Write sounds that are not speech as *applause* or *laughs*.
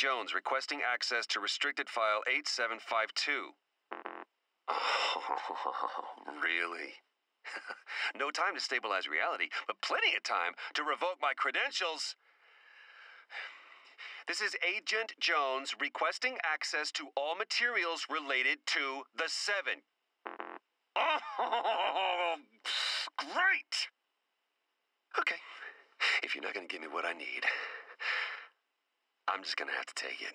Jones requesting access to restricted file 8752. Oh, *laughs* really? *laughs* no time to stabilize reality, but plenty of time to revoke my credentials. This is Agent Jones requesting access to all materials related to the Seven. Oh, *laughs* great! Okay, if you're not going to give me what I need, I'm just to have to take it.